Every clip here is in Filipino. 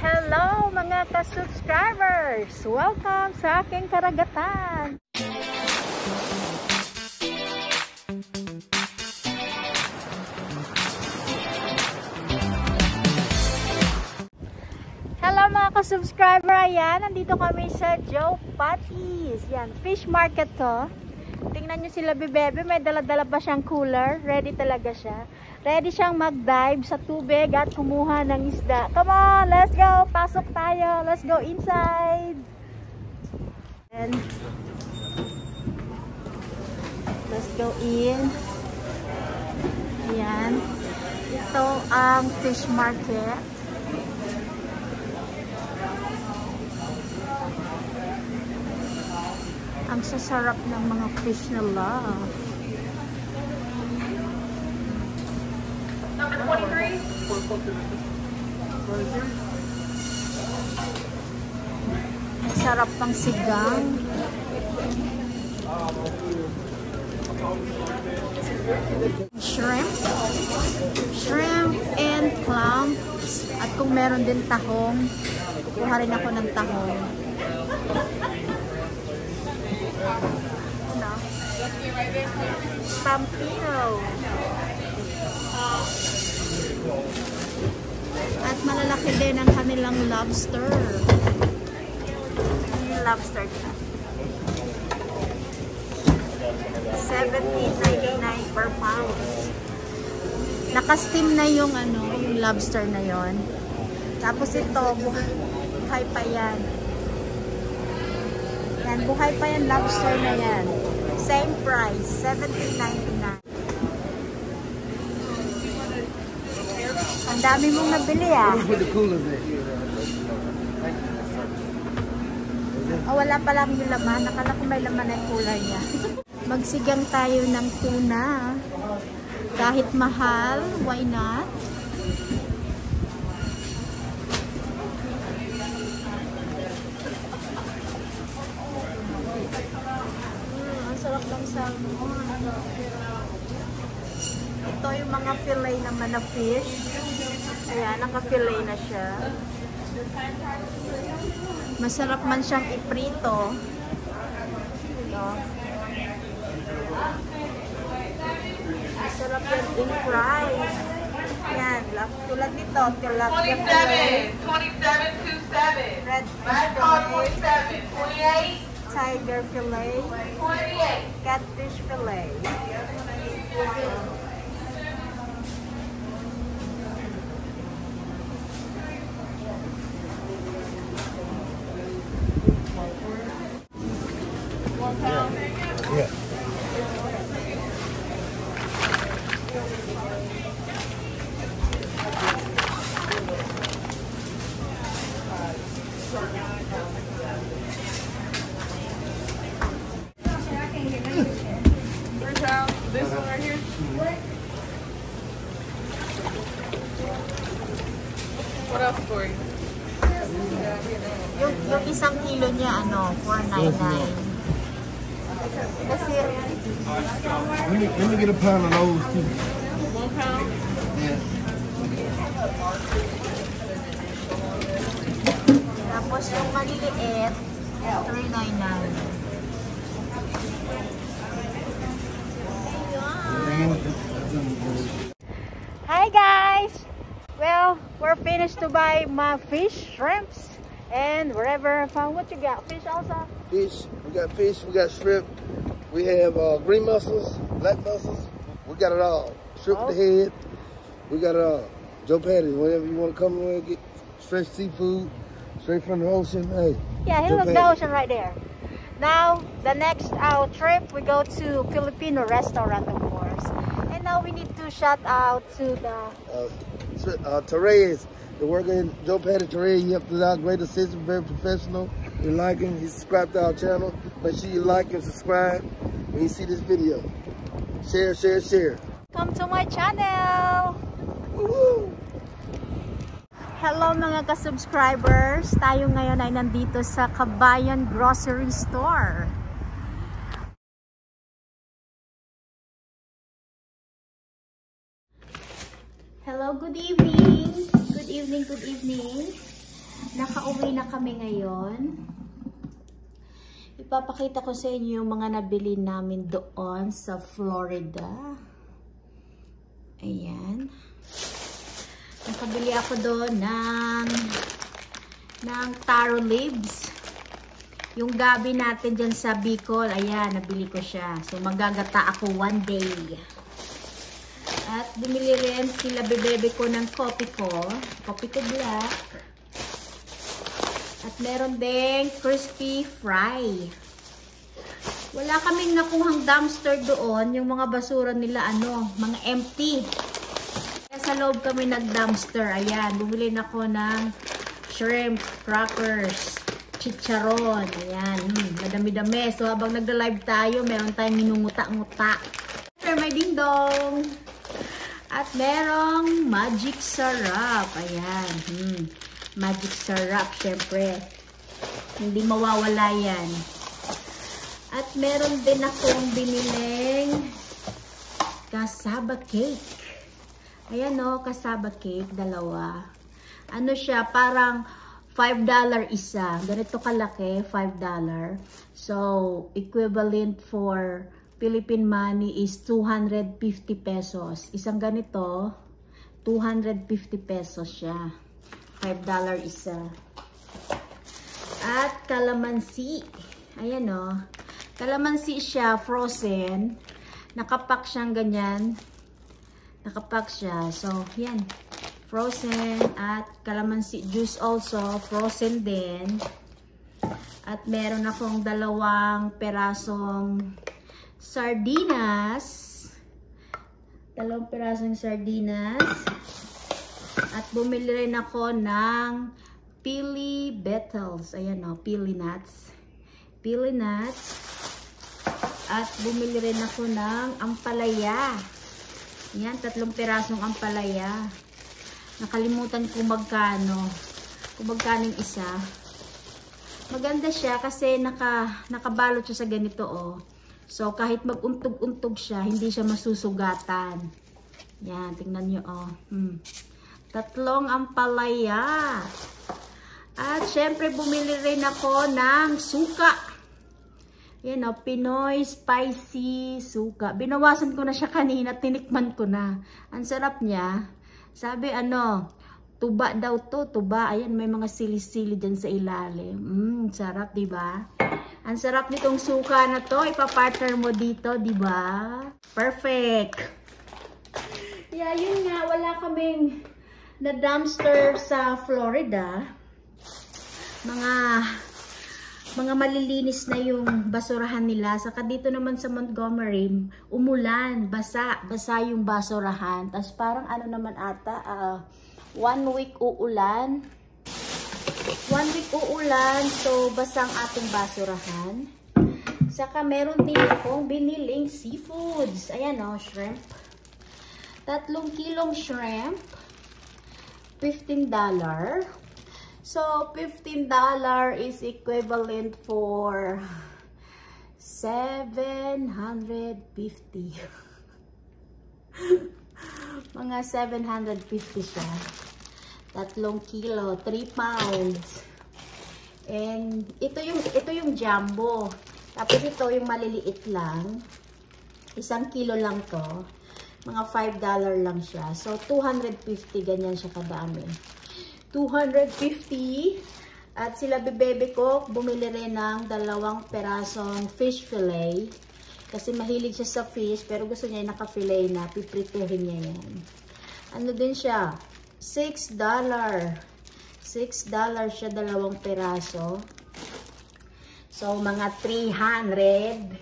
Hello mga ka-subscribers! Welcome sa aking karagatan! Hello mga ka-subscriber! Ayan, nandito kami sa Joe Patties. Yan, fish market to. Tingnan nyo sila bibebe, may dala-dala pa siyang cooler. Ready talaga siya. Ready siyang mag-dive sa tubig at kumuha ng isda. Come on, let's go! Pasok tayo! Let's go inside! And let's go in. Ayan. Ito ang fish market. Ang sasarap ng mga fish nila. Number 23. Ang sarap pang sigang. Shrimp. Shrimp and clams. At kung meron din tahong, kukuha rin ako ng tahong. No? Pampino. At malalaki din ang kanilang lobster. Lobster nila. 17.99 per pound. Naka-steam na yung ano, yung lobster na yon. Tapos ito, buhay pa yan. Yan, buhay pa yan lobster na yan. Same price, 17.99. Ang dami mong nabili ah. Oh, wala pa lang yung laman. Nakala ko may laman yung cooler niya. Magsigang tayo ng tuna. Kahit mahal, why not? Mm, ang Ito yung mga fillet naman na fish. Ayan, naka-fillet na siya. Masarap man siyang iprito. Ito. Masarap yan in-fry. Yan, lap- tulad nito, tilapia fillet, 27. 27 to 7. red fish Last call fillet, 27. 28. Tiger fillet, catfish fillet. Yeah. Three pounds. This one right here. What else for you? Yung, yung isang kilo niya, ano, 499. Kasi, Let me, let me get a pound of those too. One pound. Yeah. tapos yung maliliit, 399. Hi guys! Well, we're finished to buy my fish, shrimps, and wherever I found. What you got? Fish also? Fish. We got fish. We got shrimp. We have uh, green mussels, black mussels. We got it all. Shrimp with the head. We got it all. Joe Patty, whenever you want to come and get fresh seafood, straight from the ocean, hey. Yeah, he looks look the ocean right there. Now, the next our trip, we go to Filipino restaurant, of course. And now we need to shout out to the Uh, uh, Therese, the worker in Joe Patty Therese, he helped us out, great assistant, very professional. We like him. He subscribed to our channel. Make sure you like and subscribe when you see this video. Share, share, share. Come to my channel! Woo-woo. Hello mga ka-subscribers! Tayo ngayon ay nandito sa Kabayan Grocery Store. Hello, good evening. Evening, good evening. Nakauwi na kami ngayon. Ipapakita ko sa inyo yung mga nabili namin doon sa Florida. Ayan. Nakabili ako doon ng ng taro leaves. Yung gabi natin dyan sa Bicol, ayan, nabili ko siya. So, magagata ako one day. At bumili rin sila bebebe ko ng coffee ko. Coffee ko black. At meron ding crispy fry. Wala kaming nakuhang dumpster doon. Yung mga basura nila, ano, mga empty. Kaya sa loob kami nag-dumpster. Ayan, bumili na ako ng shrimp, crackers, chicharon. Ayan, hmm, madami-dami. So, habang nagla-live tayo, meron tayong minunguta-nguta. Sir, may ding-dong. At merong magic syrup. Ayan, hmm. Magic syrup, syempre. Hindi mawawala yan. At meron din akong biniling kasaba cake. Ayan o, kasaba cake, dalawa. Ano siya, parang $5 isa. Ganito kalaki, $5. So, equivalent for Philippine money is 250 pesos. Isang ganito, 250 pesos siya. $5 isa. At kalamansi. Ayan o. Kalamansi siya, frozen. Nakapak siyang ganyan. Nakapak siya. So, yan. Frozen. At kalamansi juice also, frozen din. At meron akong dalawang perasong sardinas. Dalawang perasong sardinas. At bumili rin ako ng pili betals. Ayan o, pili nuts. Pili nuts. At bumili rin ako ng ampalaya. Yan, tatlong pirasong ampalaya. Nakalimutan ko magkano. Kung magkano isa. Maganda siya kasi naka, nakabalot siya sa ganito oh. So, kahit mag-untog-untog siya, hindi siya masusugatan. Yan, tingnan nyo oh. Hmm. Tatlong ampalaya. At syempre bumili rin ako ng suka. Yan o, Pinoy spicy suka. Binawasan ko na siya kanina, tinikman ko na. Ang sarap niya. Sabi ano, tuba daw to, tuba. Ayan, may mga sili-sili dyan sa ilalim. Mmm, sarap, di ba? Ang sarap nitong suka na to. Ipapartner mo dito, di ba? Perfect! Yeah, yun nga, wala kaming na dumpster sa Florida. Mga mga malilinis na yung basurahan nila. Saka dito naman sa Montgomery, umulan, basa, basa yung basurahan. Tapos parang ano naman ata, uh, one week uulan. One week uulan, so basang ating basurahan. Saka meron din akong biniling seafoods. Ayan o, oh, shrimp. Tatlong kilong shrimp. $15. So, $15 is equivalent for 750. Mga 750 siya. Tatlong kilo, 3 pounds. And ito yung ito yung jumbo. Tapos ito yung maliliit lang. Isang kilo lang to. Mga $5 lang siya. So, 250 ganyan siya kadami. 250. At sila bebebe ko, bumili rin ng dalawang perasong fish fillet. Kasi mahilig siya sa fish, pero gusto niya yung naka-fillet na. Piprituhin niya yan. Ano din siya? $6. $6 siya dalawang peraso. So, mga 300.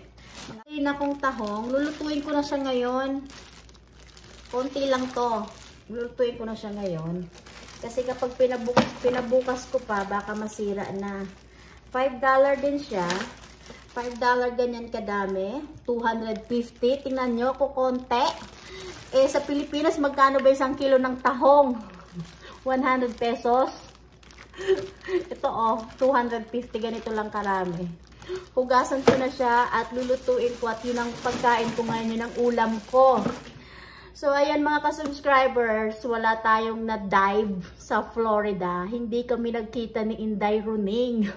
Mga na kong tahong. Lulutuin ko na siya ngayon. Konti lang to. Lulutuin ko na siya ngayon. Kasi kapag pinabukas, pinabukas ko pa, baka masira na. $5 din siya. $5 ganyan kadami. 250. Tingnan nyo, kukonte. Eh, sa Pilipinas, magkano ba isang kilo ng tahong? 100 pesos. Ito oh, 250. Ganito lang karami. Hugasan ko na siya at lulutuin ko at yun ang pagkain ko ngayon, yun ang ulam ko. So, ayan mga ka-subscribers, wala tayong na-dive sa Florida. Hindi kami nagkita ni Inday Runing.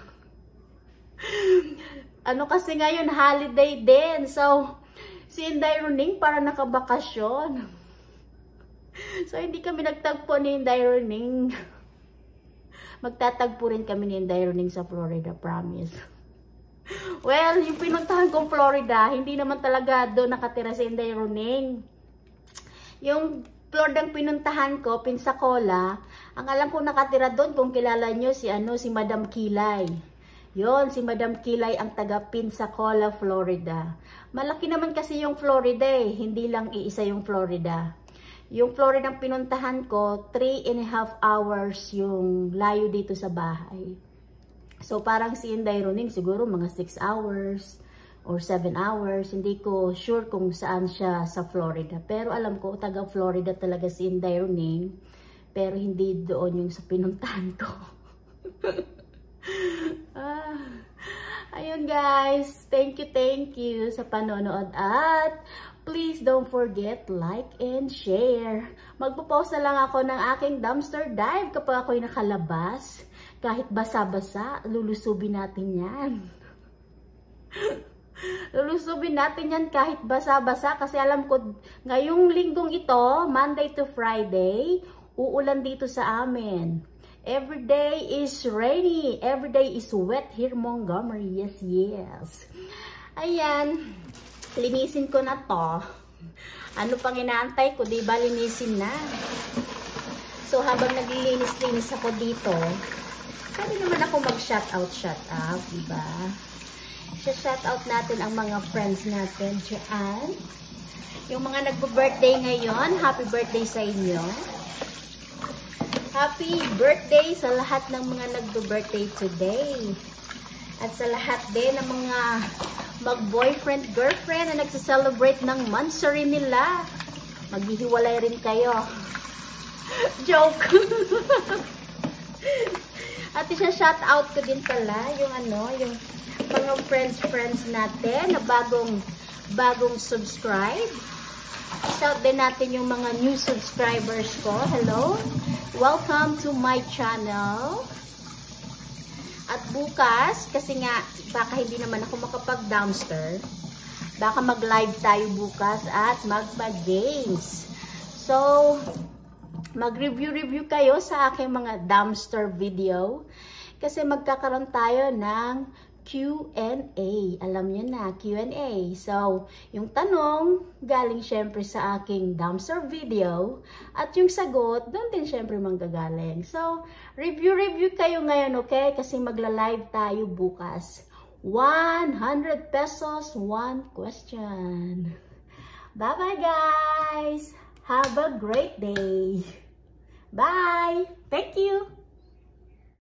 ano kasi ngayon, holiday din. So, si Inday Runing para nakabakasyon. So, hindi kami nagtagpo ni Inday Runing. Magtatagpo rin kami ni Inday Runing sa Florida, promise. Well, yung pinuntahan kong Florida, hindi naman talaga doon nakatira si Inday Runing. Yung Florida pinuntahan ko, Pensacola, ang alam ko nakatira doon kung kilala nyo si ano si Madam Kilay. Yon, si Madam Kilay ang taga Pensacola, Florida. Malaki naman kasi yung Florida eh, hindi lang iisa yung Florida. Yung Florida ang pinuntahan ko, 3 and a half hours yung layo dito sa bahay. So parang si Inday Ronin siguro mga 6 hours or 7 hours. Hindi ko sure kung saan siya sa Florida. Pero alam ko, taga Florida talaga si Inday Ronin. Pero hindi doon yung sa pinuntahan ko. ah, ayun guys. Thank you, thank you sa panonood. At please don't forget like and share. Magpo-post na lang ako ng aking dumpster dive kapag ako'y nakalabas. Kahit basa-basa, lulusubin natin yan. Lulusubin natin yan kahit basa-basa kasi alam ko ngayong linggong ito, Monday to Friday, uulan dito sa amin. Every day is rainy. Every day is wet here Montgomery. Yes, yes. Ayan. Linisin ko na to. Ano pang inaantay ko? Di ba linisin na? So, habang naglilinis-linis ako dito, pwede naman ako mag-shoutout, shoutout, diba? Shout-out natin ang mga friends natin dyan. Yung mga nagbo-birthday ngayon, happy birthday sa inyo. Happy birthday sa lahat ng mga nagbo-birthday today. At sa lahat din ng mga mag-boyfriend, girlfriend na nagsa-celebrate ng mansary nila. Maghihiwalay rin kayo. Joke! At isa shout out ko din pala yung ano, yung mga friends friends natin na bagong bagong subscribe. Shout din natin yung mga new subscribers ko. Hello. Welcome to my channel. At bukas, kasi nga, baka hindi naman ako makapag-downster, baka mag-live tayo bukas at magpa-games. So, mag-review-review kayo sa aking mga dumpster video. Kasi magkakaroon tayo ng Q&A. Alam niyo na, Q&A. So, yung tanong, galing syempre sa aking dumpster video. At yung sagot, doon din syempre manggagaling. So, review-review kayo ngayon, okay? Kasi magla-live tayo bukas. 100 pesos, one question. Bye-bye, guys! Have a great day! Bye! Thank you!